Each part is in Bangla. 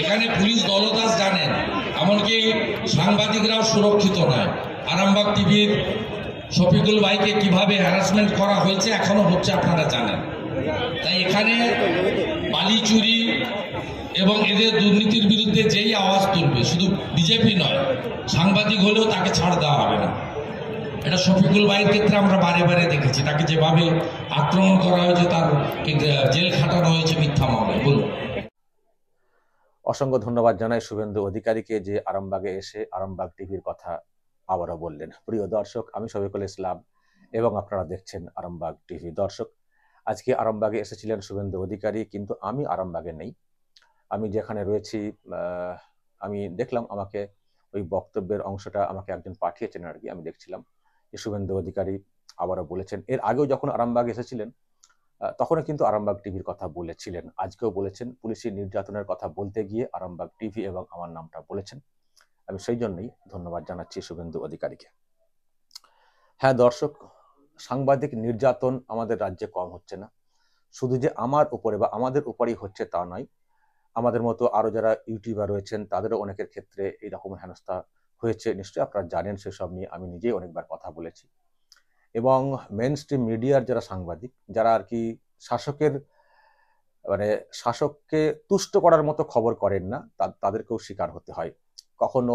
এখানে পুলিশ দলদাস জানেন এমনকি সাংবাদিকরাও সুরক্ষিত নয়। আরামবাগ টিভির শফিকুল ভাইকে কীভাবে হ্যারাসমেন্ট করা হয়েছে এখনও হচ্ছে আপনারা জানেন। তাই এখানে বালি চুরি এবং এদের দুর্নীতির বিরুদ্ধে যেই আওয়াজ তুলবে, শুধু বিজেপি নয়, সাংবাদিক হলেও তাকে ছাড় দেওয়া হবে না। এটা শফিকুল ভাইয়ের ক্ষেত্রে আমরা বারে বারে দেখেছি, তাকে যেভাবে আক্রমণ করা হয়েছে, তার জেল খাটানো হয়েছে মিথ্যা মামলায়। বলুন। অসংখ্য ধন্যবাদ জানাই শুভেন্দু অধিকারীকে যে আরামবাগে এসে আরামবাগ টিভির কথা আবারও বললেন। প্রিয় দর্শক, আমি শফিকুল ইসলাম এবং আপনারা দেখছেন আরামবাগ টিভি। দর্শক, আজকে আরামবাগে এসেছিলেন শুভেন্দু অধিকারী, কিন্তু আমি আরামবাগে নেই। আমি যেখানে রয়েছি আমি দেখলাম আমাকে ওই বক্তব্যের অংশটা আমাকে একজন পাঠিয়েছেন আর কি, আমি দেখছিলাম। যে শুভেন্দু অধিকারী আবারও বলেছেন। এর আগেও যখন আরামবাগ এসেছিলেন তখনও কিন্তু আরামবাগ টিভির কথা বলেছিলেন। আজকেও বলেছেন, পুলিশি নির্যাতনের কথা বলতে গিয়ে আরামবাগ টিভি এবং আমার নামটা বলেছেন। আমি সেই জন্যই ধন্যবাদ জানাচ্ছি শুভেন্দু অধিকারীকে। হ্যাঁ দর্শক, সাংবাদিক নির্যাতন আমাদের রাজ্যে কম হচ্ছে না। শুধু যে আমার উপরে বা আমাদের উপরেই হচ্ছে তা নয়, আমাদের মতো আরও যারা ইউটিউবার রয়েছেন, তাদেরও অনেকের ক্ষেত্রে এই রকম হেনস্থা হয়েছে। নিশ্চয়ই আপনারা জানেন সেসব নিয়ে। আমি নিজেই অনেকবার কথা বলেছি। এবং মেন স্ট্রিম মিডিয়ার যারা সাংবাদিক, যারা আর কি শাসকের মানে শাসককে তুষ্ট করার মতো খবর করেন না তাদেরকেও শিকার হতে হয়। কখনো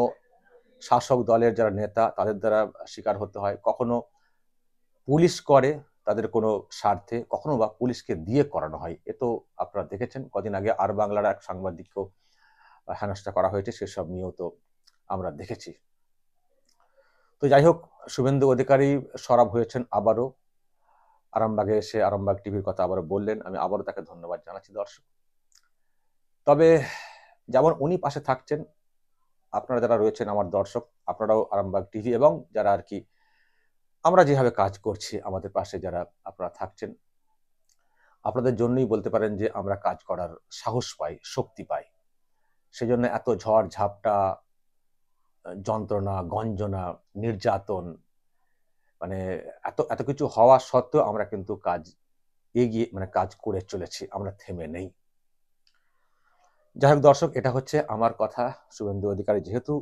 শাসক দলের যারা নেতা, তাদের দ্বারা শিকার হতে হয়। কখনো পুলিশ করে, তাদের কোনো স্বার্থে, কখনো বা পুলিশকে দিয়ে করানো হয়। এ তো আপনারা দেখেছেন, কদিন আগে আর বাংলার এক সাংবাদিককেও হেনস্থা করা হয়েছে, সেসব নিয়েও তো আমরা দেখেছি। তো যাই হোক শুভেন্দু অধিকারী সরব হয়েছেন আবারও। আরামবাগে এসে আরামবাগ টিভির কথা আবারও বললেন। আমি আবারও তাকে ধন্যবাদ জানাচ্ছি, দর্শক। তবে যেমন উনি পাশে থাকছেন, আপনারা যারা রয়েছেন আমার দর্শক, আপনারাও আরামবাগ টিভি এবং যারা আর কি, আমরা যেভাবে কাজ করছি, আমাদের পাশে যারা আপনারা থাকছেন, আপনাদের জন্যই বলতে পারেন যে আমরা কাজ করার সাহস পাই, শক্তি পাই। সেজন্য এত ঝড় ঝাপটা যন্ত্রণা, গঞ্জনা, নির্যাতন মানে এত এত কিছু হওয়া সত্ত্বেও আমরা কিন্তু কাজ এগিয়ে মানে কাজ করে চলেছি, আমরা থেমে নেই। যাই হোক দর্শক, এটা হচ্ছে আমার কথা, শুভেন্দু অধিকারী যেহেতু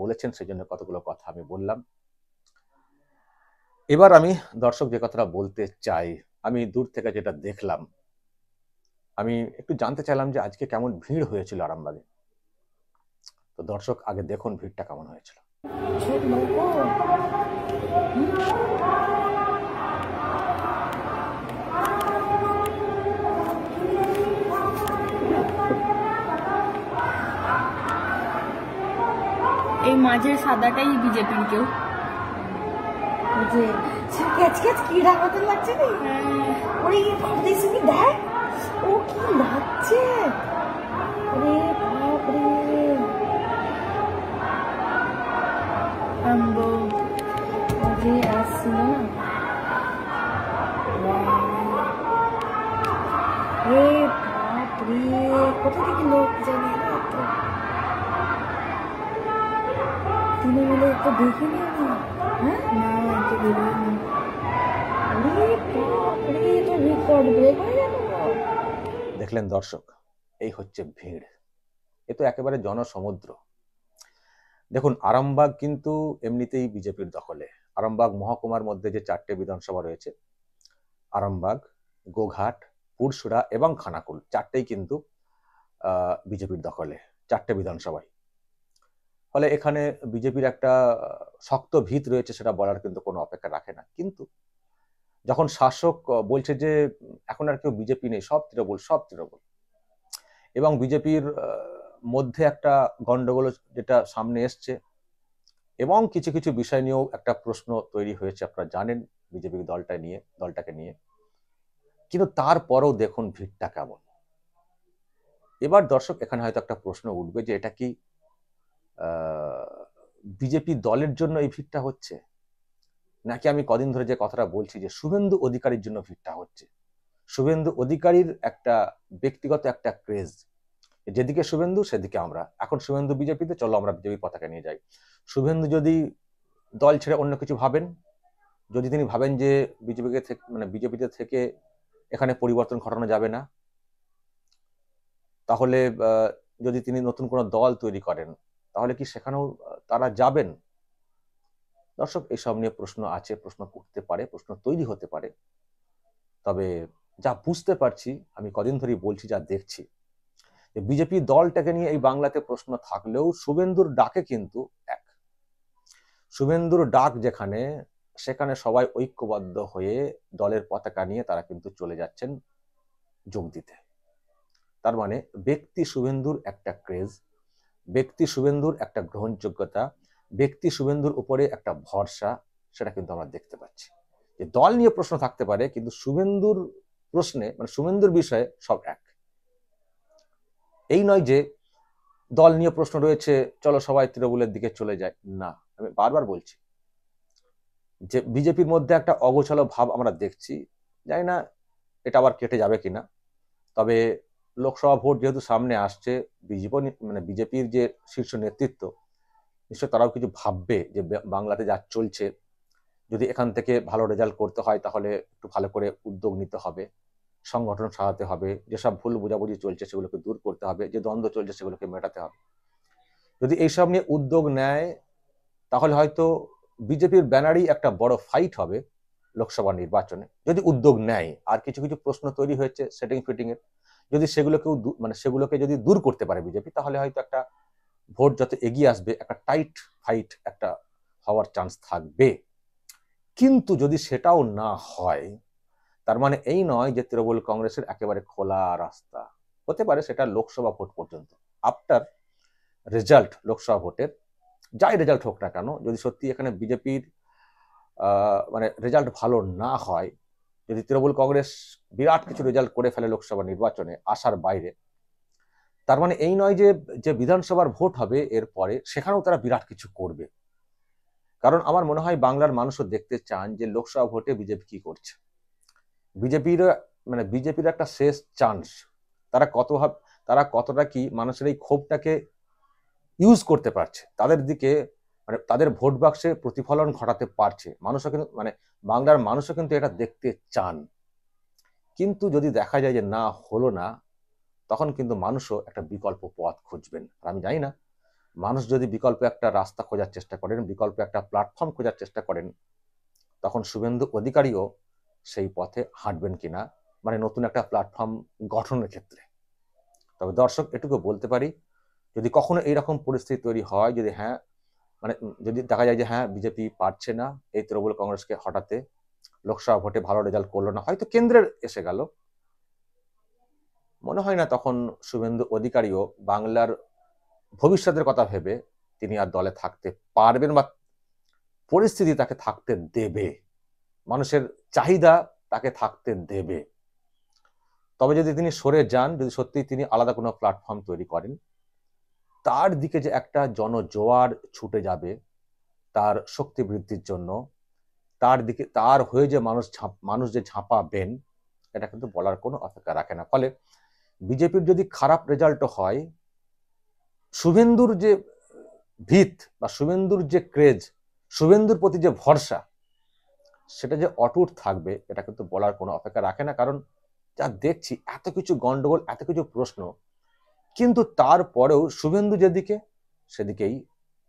বলেছেন সেই জন্য কতগুলো কথা আমি বললাম। এবার আমি দর্শক যে কথাটা বলতে চাই, আমি দূর থেকে যেটা দেখলাম, আমি একটু জানতে চাইলাম যে আজকে কেমন ভিড় হয়েছিল আরামবাগে। তো দর্শক আগে দেখুন ভিড়টা কেমন হয়েছিল। এই মাঝের সাদাটাই বিজেপির কেউ। যে ক্যাচ ক্যাচ কিড়া মতন লাগছে না ওরে দেখছি কি দেখ ও কি লাগছে? তো দেখে নি। আমি হ্যাঁ না। তো গেল। দেখলেন দর্শক, এই হচ্ছে ভিড়। এ তো একেবারে জনসমুদ্র। দেখুন, আরামবাগ কিন্তু এমনিতেই বিজেপির দখলে। আরামবাগ মহকুমার মধ্যে যে চারটে বিধানসভা রয়েছে, আরামবাগ, গোঘাট পুরসুরা এবং খানাকুল, চারটেই কিন্তু বিজেপির দখলে, চারটে বিধানসভায়। ফলে এখানে বিজেপির একটা শক্ত ভিত রয়েছে সেটা বলার কিন্তু কোনো অপেক্ষা রাখে না। কিন্তু যখন শাসক বলছে যে, এখন আর কেউ বিজেপি নেই, সব তৃণমূল সব তৃণমূল। এবং বিজেপির মধ্যে একটা গন্ডগোল যেটা সামনে এসছে এবং কিছু কিছু বিষয় নিয়েও একটা প্রশ্ন তৈরি হয়েছে, আপনারা জানেন বিজেপি দলটা নিয়ে, দলটাকে নিয়ে। কিন্তু তারপরেও দেখুন ভিড়টা কেমন। এবার দর্শক, এখানে হয়তো একটা প্রশ্ন উঠবে যে, এটা কি বিজেপি দলের জন্য এই ভিড়টা হচ্ছে? নাকি আমি কদিন ধরে যে কথাটা বলছি যে শুভেন্দু অধিকারীর জন্য ভিড়টা হচ্ছে? শুভেন্দু অধিকারীর একটা ব্যক্তিগত একটা ক্রেজ যেদিকে শুভেন্দু, সেদিকে আমরা। এখন শুভেন্দু বিজেপিতে, চলো আমরা বিজেপি পতাকা নিয়ে যাই। শুভেন্দু যদি দল ছেড়ে অন্য কিছু ভাবেন, যদি তিনি ভাবেন যে বিজেপিকে মানে বিজেপিতে থেকে এখানে পরিবর্তন ঘটানো যাবে না, তাহলে যদি তিনি নতুন কোনো দল তৈরি করেন তাহলে কি সেখানেও, তারা যাবেন? দর্শক এইসব নিয়ে প্রশ্ন আছে, প্রশ্ন করতে পারে, প্রশ্ন তৈরি হতে পারে। তবে যা বুঝতে পারছি, আমি কদিন ধরেই বলছি, যা দেখছি, যে বিজেপি দলটাকে নিয়ে এই বাংলাতে প্রশ্ন থাকলেও শুভেন্দুর ডাকে কিন্তু এক। শুভেন্দুর ডাক যেখানে, সেখানে সবাই ঐক্যবদ্ধ হয়ে দলের পতাকা নিয়ে তারা কিন্তু চলে যাচ্ছেন যোগ দিতে। তার মানে ব্যক্তি শুভেন্দুর একটা ক্রেজ ব্যক্তি শুভেন্দুর একটা গ্রহণযোগ্যতা, ব্যক্তি শুভেন্দুর উপরে একটা ভরসা, সেটা কিন্তু আমরা দেখতে পাচ্ছি। যে দল নিয়ে প্রশ্ন থাকতে পারে, কিন্তু শুভেন্দুর প্রশ্নে মানে শুভেন্দুর বিষয়ে সব এক। এই নয় যে দল নিয়ে প্রশ্ন রয়েছে, চলো সবাই তৃণমূলের দিকে চলে যায় না, আমি বারবার বলছি, যে বিজেপির মধ্যে একটা অগোছালো ভাব আমরা দেখছি। জানি না এটা আবার কেটে যাবে কিনা, তবে লোকসভা ভোট যেহেতু সামনে আসছে, বিজেপি মানে বিজেপির যে শীর্ষ নেতৃত্ব নিশ্চয় তারাও কিছু ভাববে যে বাংলাতে যা চলছে। যদি এখান থেকে ভালো রেজাল্ট করতে হয়, তাহলে একটু ভালো করে উদ্যোগ নিতে হবে, সংগঠন সাজাতে হবে, যেসব ভুল বোঝাবুঝি চলছে সেগুলোকে দূর করতে হবে, যে দ্বন্দ্ব চলছে সেগুলোকে মেটাতে হবে। যদি এইসব নিয়ে উদ্যোগ নেয়, তাহলে হয়তো বিজেপির ব্যানারই একটা বড় ফাইট হবে লোকসভা নির্বাচনে। যদি উদ্যোগ নেয়, আর কিছু কিছু প্রশ্ন তৈরি হয়েছে সেটিং ফিটিং এর যদি সেগুলোকেও মানে সেগুলোকে যদি দূর করতে পারে বিজেপি, তাহলে হয়তো একটা ভোট যত এগিয়ে আসবে, একটা টাইট ফাইট একটা হওয়ার চান্স থাকবে। কিন্তু যদি সেটাও না হয়, তার মানে এই নয় যে তৃণমূল কংগ্রেসের একেবারে খোলা রাস্তা। হতে পারে সেটা লোকসভা ভোট পর্যন্ত। আফটার রেজাল্ট লোকসভা ভোটের, যাই রেজাল্ট হোক না কেন, যদি সত্যি এখানে বিজেপির মানে রেজাল্ট ভালো না হয় যদি তৃণমূল কংগ্রেস বিরাট কিছু রেজাল্ট করে ফেলে লোকসভা নির্বাচনে আসার বাইরে, তার মানে এই নয় যে যে বিধানসভার ভোট হবে এরপরে সেখানেও তারা বিরাট কিছু করবে। কারণ আমার মনে হয় বাংলার মানুষও দেখতে চান যে লোকসভা ভোটে বিজেপি কি করছে। বিজেপির মানে বিজেপির একটা শেষ চান্স তারা কত তারা কতটা কি মানুষের এই ক্ষোভটাকে ইউজ করতে পারছে। তাদের দিকে মানে তাদের ভোট বাক্সে প্রতিফলন ঘটাতে পারছে। মানুষও কিন্তু মানে বাংলার মানুষও কিন্তু এটা দেখতে চান। কিন্তু যদি দেখা যায় যে না, হলো না, তখন কিন্তু মানুষও একটা বিকল্প পথ খুঁজবেন। আর আমি জানি না, মানুষ যদি বিকল্প একটা রাস্তা খোঁজার চেষ্টা করেন, বিকল্প একটা প্ল্যাটফর্ম খোঁজার চেষ্টা করেন, তখন শুভেন্দু অধিকারীও সেই পথে হাঁটবেন কিনা মানে নতুন একটা প্ল্যাটফর্ম গঠনের ক্ষেত্রে। তবে দর্শক, এটুকু বলতে পারি, যদি কখনো এইরকম পরিস্থিতি তৈরি হয়, যদি হ্যাঁ মানে যদি দেখা যায় যে হ্যাঁ বিজেপি পারছে না, এই তৃণমূল কংগ্রেসকে হটাতে লোকসভা ভোটে ভালো রেজাল্ট করল না, হয়তো কেন্দ্রের এসে গেল। মনে হয় না তখন শুভেন্দু অধিকারীও বাংলার ভবিষ্যতের কথা ভেবে তিনি আর দলে থাকতে পারবেন বা পরিস্থিতি তাকে থাকতে দেবে, মানুষের চাহিদা তাকে থাকতে দেবে। তবে যদি তিনি সরে যান, যদি সত্যি তিনি আলাদা কোনো প্ল্যাটফর্ম তৈরি করেন তার দিকে যে একটা জনজোয়ার ছুটে যাবে, তার শক্তি বৃদ্ধির জন্য, তার দিকে, তার হয়ে যে মানুষ ঝাঁপ- মানুষ যে ঝাঁপাবেন এটা কিন্তু বলার কোনো অপেক্ষা রাখে না। ফলে বিজেপির যদি খারাপ রেজাল্ট হয়, শুভেন্দুর যে ভিত বা শুভেন্দুর যে ক্রেজ শুভেন্দুর প্রতি যে ভরসা, সেটা যে অটুট থাকবে, এটা কিন্তু বলার কোনো অপেক্ষা রাখে না। কারণ যা দেখছি, এত কিছু গন্ডগোল এত কিছু প্রশ্ন কিন্তু তারপরেও শুভেন্দু যেদিকে, সেদিকেই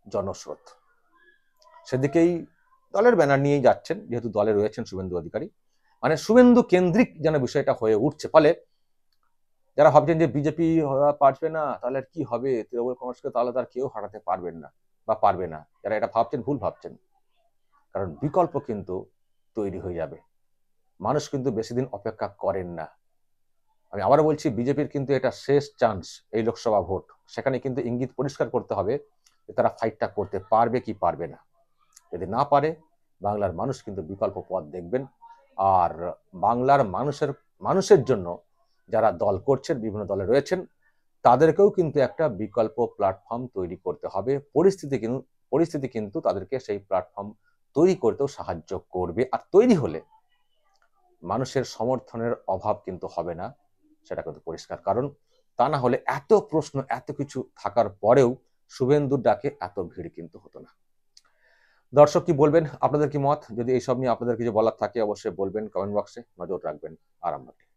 জনস্রোত। সেদিকেই দলের ব্যানার নিয়েই যাচ্ছেন, যেহেতু দলে রয়েছেন শুভেন্দু অধিকারী। মানে শুভেন্দু কেন্দ্রিক যেন বিষয়টা হয়ে উঠছে, ফলে যারা ভাবছেন যে বিজেপি পারবে না, তাহলে আর কি হবে? তৃণমূল কংগ্রেসকে তাহলে তার কেউ হারাতে পারবেন না বা পারবে না। যারা এটা ভাবছেন, ভুল ভাবছেন। কারণ বিকল্প কিন্তু তৈরি হয়ে যাবে। মানুষ কিন্তু বেশি দিন অপেক্ষা করেন না। আমি আবারও বলছি, বিজেপির কিন্তু এটা শেষ চান্স এই লোকসভা ভোট। সেখানে কিন্তু ইঙ্গিত পরিষ্কার করতে হবে যে তারা ফাইটটা করতে পারবে কি পারবে না। যদি না পারে, বাংলার মানুষ কিন্তু বিকল্প পথ দেখবেন। আর বাংলার মানুষের মানুষের জন্য যারা দল করছেন, বিভিন্ন দলে রয়েছেন, তাদেরকেও কিন্তু একটা বিকল্প প্ল্যাটফর্ম তৈরি করতে হবে। পরিস্থিতি কিন্তু পরিস্থিতি কিন্তু তাদেরকে সেই প্ল্যাটফর্ম তৈরি করতেও সাহায্য করবে। আর তৈরি হলে মানুষের সমর্থনের অভাব কিন্তু হবে না। সেটা কিন্তু পরিষ্কার। কারণ তা না হলে এত প্রশ্ন, এত কিছু থাকার পরেও শুভেন্দুর ডাকে এত ভিড় কিন্তু হতো না। দর্শক কি বলবেন? আপনাদের কি মত? যদি এইসব নিয়ে আপনাদের কিছু বলার থাকে অবশ্যই বলবেন কমেন্ট বক্সে। নজর রাখবেন আরামবাগ